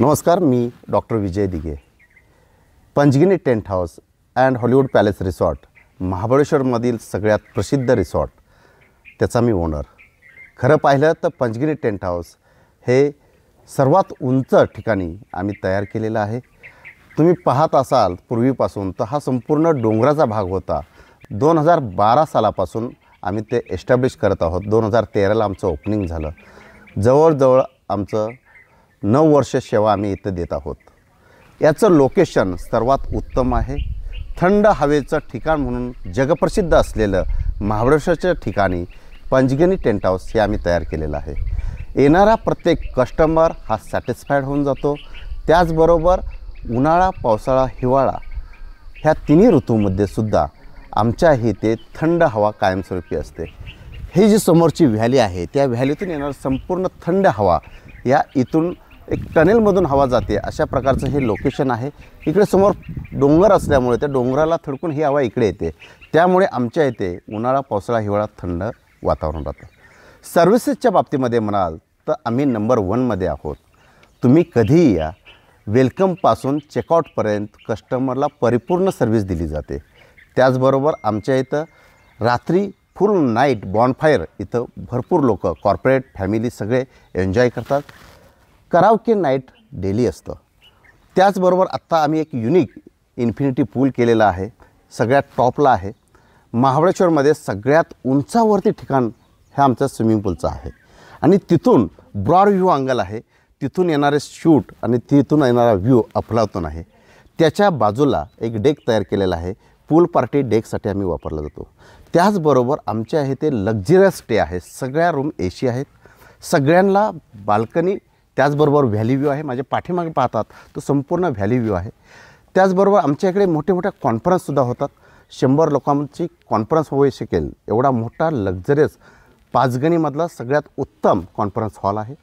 नमस्कार मी doctor Vijay Dighe. Panchgani tent house and Hollywood palace resort महाबळेश्वरमधील सगळ्यात प्रसिद्ध resort त्याचा मी ओनर. खरं पाहिलं तर पंचगिनी टेंट हाऊस हे सर्वात उंच ठिकाणी आम्ही तयार केलेलं आहे. तुम्ही पाहत असाल पूर्वीपासून तर हा संपूर्ण डोंगराचा भाग होता. दोन हजार बारा सालापासून आम्ही ते एस्टॅब्लिश करत आहोत. दोन हजार तेराला आमचं ओपनिंग झालं. जवळजवळ आमचं नऊ वर्ष सेवा आम्ही इथं देत आहोत. याचं लोकेशन सर्वात उत्तम आहे. थंड हवेचं ठिकाण म्हणून जगप्रसिद्ध असलेलं महाबळेश्वरच्या ठिकाणी पंचगिनी टेंट हाऊस हे आम्ही तयार केलेलं आहे. येणारा प्रत्येक कस्टमर हा सॅटिस्फाईड होऊन जातो. त्याचबरोबर उन्हाळा पावसाळा हिवाळा ह्या तिन्ही ऋतूमध्ये सुद्धा आमच्या इथे थंड हवा कायमस्वरूपी असते. ही जी समोरची व्हॅली आहे त्या व्हॅलीतून येणारं संपूर्ण थंड हवा या इथून एक टनेलमधून हवा जाते. अशा प्रकारचं हे लोकेशन आहे. इकडे समोर डोंगर असल्यामुळे त्या डोंगराला थडकून ही हवा इकडे येते. त्यामुळे आमच्या इथे उन्हाळा पावसाळा हिवाळा थंड वातावरण राहतं. सर्व्हिसेसच्या बाबतीमध्ये म्हणाल तर आम्ही नंबर वनमध्ये आहोत. तुम्ही कधीही या. वेलकमपासून चेकआउटपर्यंत कस्टमरला परिपूर्ण सर्व्हिस दिली जाते. त्याचबरोबर आमच्या इथं रात्री फुल नाईट बॉनफायर इथं भरपूर लोक कॉर्पोरेट फॅमिली सगळे एन्जॉय करतात. करावके नाईट डेली असतं. त्याचबरोबर आत्ता आम्ही एक युनिक इन्फिनिटी पूल केलेला आहे. सगळ्यात टॉपला आहे. महाबळेश्वरमध्ये सगळ्यात उंचावरती ठिकाण हे आमचं स्विमिंग पूलचं आहे. आणि तिथून ब्रॉड व्ह्यू अँगल आहे. तिथून येणारे शूट आणि तिथून येणारा व्ह्यू अफलातून आहे. त्याच्या बाजूला एक डेक तयार केलेला आहे. पूल पार्टी डेकसाठी आम्ही वापरला जातो. त्याचबरोबर आमच्या इथे लक्झरियस स्टे आहे. सगळ्या रूम ए सी आहेत. सगळ्यांना बाल्कनी त्याचबरोबर व्हॅली व्ह्यू आहे माझ्या पाठीमागे पाहतात तो संपूर्ण व्हॅली व्ह्यू आहे. त्याचबरोबर आमच्या इकडे मोठे मोठ्या कॉन्फरन्ससुद्धा होतात. शंभर लोकांची कॉन्फरन्स होऊ शकेल एवढा मोठा लक्झरियस पाचगणीमधला सगळ्यात उत्तम कॉन्फरन्स हॉल आहे.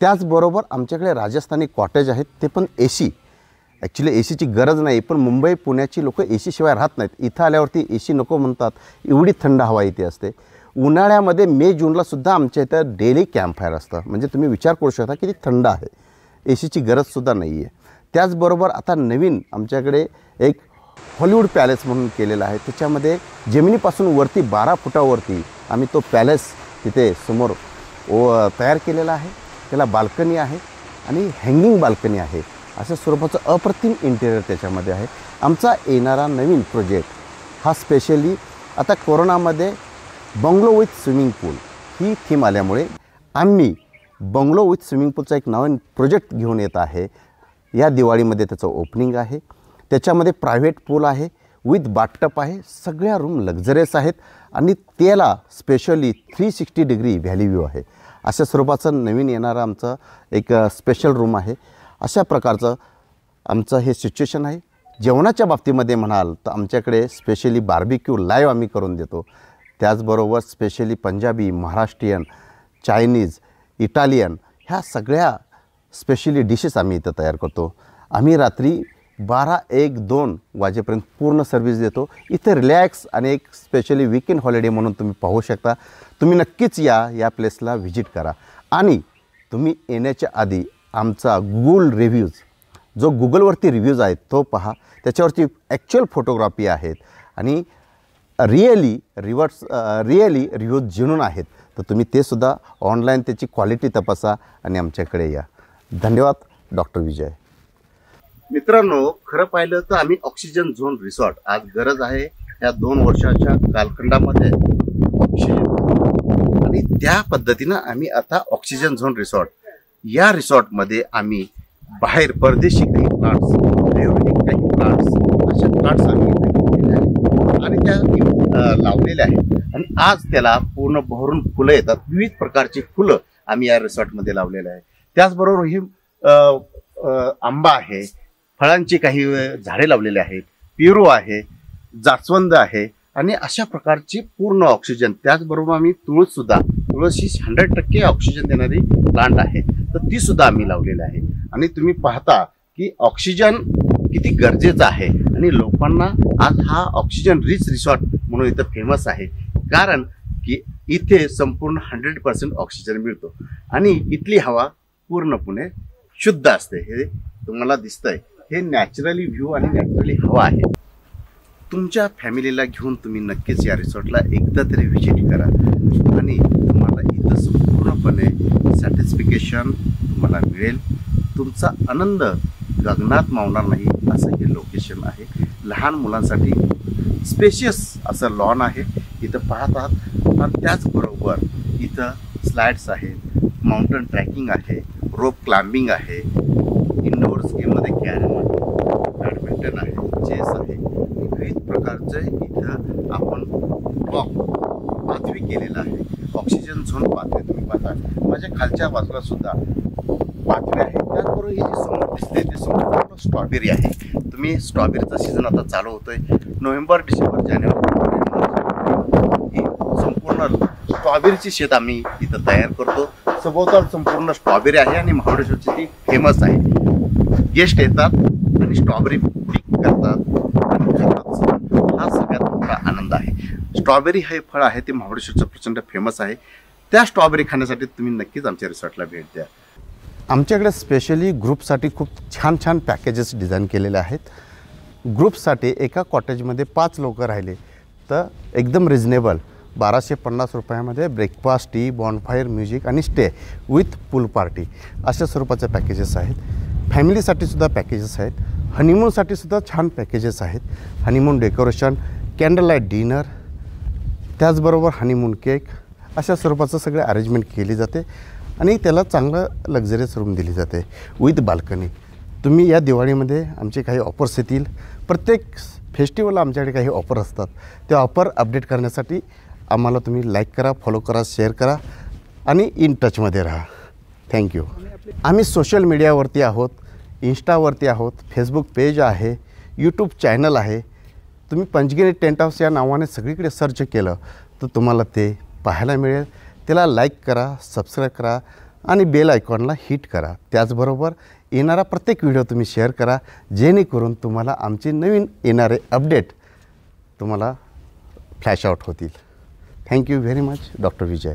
त्याचबरोबर आमच्याकडे राजस्थानी कॉटेज आहेत ते पण ए सी ॲक्च्युली ए सीची गरज नाही पण मुंबई पुण्याची लोकं ए सीशिवाय राहत नाहीत. इथं आल्यावरती ए सी नको म्हणतात एवढी थंड हवा इथे असते. उन्हाळ्यामध्ये मे जूनलासुद्धा आमच्या इथं डेली कॅम्पफायर असतं. म्हणजे तुम्ही विचार करू शकता की ती थंड आहे. ए सीची गरजसुद्धा नाही आहे त्याचबरोबर आता नवीन आमच्याकडे एक हॉलिवूड पॅलेस म्हणून केलेला आहे. त्याच्यामध्ये जमिनीपासून वरती बारा फुटावरती आम्ही तो पॅलेस तिथे समोर ओ तयार केलेला आहे. त्याला बाल्कनी आहे आणि हँगिंग बाल्कनी आहे. अशा स्वरूपाचं अप्रतिम इंटेरियर त्याच्यामध्ये आहे. आमचा येणारा नवीन प्रोजेक्ट हा स्पेशली आता कोरोनामध्ये बंगलो विथ स्विमिंग पूल ही थीम आल्यामुळे आम्ही बंगलो विथ स्विमिंग पूलचा एक नवीन प्रोजेक्ट घेऊन येत आहे. या दिवाळीमध्ये त्याचं ओपनिंग आहे. त्याच्यामध्ये प्रायव्हेट पूल आहे विथ बाटटप आहे सगळ्या रूम लक्झरियस आहेत आणि त्याला specially three sixty degree valley view आहे. अशा स्वरूपाचं नवीन येणारं आमचं एक स्पेशल रूम आहे. अशा प्रकारचं आमचं हे सिच्युएशन आहे. जेवणाच्या बाबतीमध्ये म्हणाल तर आमच्याकडे स्पेशली बार्बिक्यू लाईव्ह आम्ही करून देतो. त्याचबरोबर specially Punjabi Maharashtrian Chinese Italian ह्या सगळ्या स्पेशली डिशेस आम्ही इथं तयार करतो. आम्ही रात्री बारा एक दोन वाजेपर्यंत पूर्ण सर्व्हिस देतो. इथे रिलॅक्स आणि एक स्पेशली विकेंड हॉलिडे म्हणून तुम्ही पाहू शकता. तुम्ही नक्कीच या या प्लेसला व्हिजिट करा. आणि तुम्ही येण्याच्या आधी आमचा गुगल रिव्ह्यूज जो गुगलवरती रिव्ह्यूज आहेत तो पहा. त्याच्यावरती ॲक्च्युअल फोटोग्राफी आहेत. आणि रिअली रिवर्स रिअली रिव्ह्यूज जिणून आहेत. तर तुम्ही ते सुद्धा ऑनलाईन त्याची क्वालिटी तपासा आणि आमच्याकडे या. धन्यवाद डॉक्टर विजय. मित्रांनो खरं पाहिलं तर आम्ही ऑक्सिजन झोन रिसॉर्ट आज गरज आहे या दोन वर्षाच्या कालखंडामध्ये. ऑक्सिजन. आणि त्या पद्धतीनं आम्ही आता ऑक्सिजन झोन रिसॉर्ट. या रिसॉर्टमध्ये आम्ही बाहेर परदेशी काही प्लांट्स काही प्लांट्स अशा प्लांट्स आम्ही आणि त्या लावलेल्या आहेत. आणि आज त्याला पूर्ण भरून फुलं येतात. विविध प्रकारची फुलं आम्ही या रिसॉर्टमध्ये लावलेलं आहे त्याचबरोबर ही आंबा आहे. फळांची काही झाडे लावलेली आहेत. पेरू आहे. जास्वंद आहे. आणि अशा प्रकारची पूर्ण ऑक्सिजन. त्याचबरोबर आम्ही तुळस सुद्धा तुळस ही हंड्रेड टक्के ऑक्सिजन देणारी प्लांट आहे. तर ती सुद्धा आम्ही लावलेली आहे. आणि तुम्ही पाहता की ऑक्सिजन किती गरजेचं आहे. आणि लोकांना आज हा ऑक्सिजन रिच रिसॉर्ट म्हणून इथं फेमस आहे. कारण की इथे संपूर्ण हंड्रेड पर्सेंट ऑक्सिजन मिळतो. आणि इथली हवा पूर्णपणे शुद्ध असते. हे तुम्हाला दिसतंय. हे नॅचरली व्ह्यू आणि नॅचरली हवा आहे. तुमच्या फॅमिलीला घेऊन तुम्ही नक्कीच या रिसॉर्टला एकदा तरी व्हिजिट करा. आणि तुम्हाला इथं संपूर्णपणे सॅटिस्फिकेशन तुम्हाला मिळेल. तुमचा आनंद गगनात मावणार नाही असं हे लोकेशन आहे. लहान मुलांसाठी स्पेशियस असं लॉन आहे. इथं पाहत आहात. आणि त्याचबरोबर इथं स्लाइड्स आहेत. माउंटन ट्रॅकिंग आहे. रोप क्लाइम्बिंग आहे. इंडोअर्स गेममध्ये कॅरम आहे बॅडमिंटन आहे. चेस आहे. विविध प्रकारचे इथं आपण ब्लॉक पाथवी केलेला आहे. ऑक्सिजन झोन पाथवी तुम्ही पाहता. माझ्या खालच्या बाजूला सुद्धा पाथवे आहे. त्याचबरोबर ही जी समोर दिसते ते संपूर्ण स्ट्रॉबेरी आहे. तुम्ही स्ट्रॉबेरीचा सीझन आता चालू होतोय. नोव्हेंबर डिसेंबर जानेवारी ही संपूर्ण स्ट्रॉबेरीची शेत आम्ही इथं तयार करतो. सभोवताल संपूर्ण स्ट्रॉबेरी आहे आणि महाबळेश्वरची ती फेमस आहे. गेस्ट येतात आणि स्ट्रॉबेरी पिक करतात आणि खातात. हा सगळ्यात मोठा आनंद आहे. स्ट्रॉबेरी हे फळ आहे ते महाबळेश्वरचं प्रचंड फेमस आहे. त्या स्ट्रॉबेरी खाण्यासाठी तुम्ही नक्कीच आमच्या रिसॉर्टला भेट द्या. आमच्याकडे स्पेशली ग्रुपसाठी खूप छान छान पॅकेजेस डिझाईन केलेले आहेत. ग्रुपसाठी एका कॉटेजमध्ये पाच लोक राहिले. तर एकदम रिजनेबल बाराशे पन्नास रुपयामध्ये ब्रेकफास्ट टी बॉनफायर म्युझिक आणि स्टे विथ पूल पार्टी अशा स्वरूपाचे पॅकेजेस आहेत. फॅमिलीसाठी सुद्धा पॅकेजेस आहेत. हनीमूनसाठी सुद्धा छान पॅकेजेस आहेत. Honeymoon decoration candle light dinner त्याचबरोबर हनीमून केक अशा स्वरूपाचं सगळं अरेंजमेंट केली जाते. आणि त्याला चांगलं लक्झरियस रूम दिली जाते. विथ बाल्कनी तुम्ही या दिवाळीमध्ये आमचे काही ऑफर्स येतील. प्रत्येक फेस्टिवलला आमच्याकडे काही ऑफर असतात. ते ऑफर अपडेट करण्यासाठी आम्हाला तुम्ही लाईक करा फॉलो करा शेअर करा आणि इन टचमध्ये राहा. थँक्यू आम्ही सोशल मीडियावरती आहोत इन्स्टावरती आहोत फेसबुक पेज आहे यूट्यूब चॅनल आहे. तुम्ही पंचगिरी टेंट हाऊस या नावाने सगळीकडे सर्च केलं तर तुम्हाला ते पाहायला मिळेल. त्याला लाईक करा सबस्क्राईब करा आणि बेल आयकॉनला हिट करा. त्याचबरोबर येणारा प्रत्येक व्हिडिओ तुम्ही शेअर करा जेणेकरून तुम्हाला आमचे नवीन येणारे अपडेट तुम्हाला फ्लॅश आउट होतील. Thank you very much doctor Vijay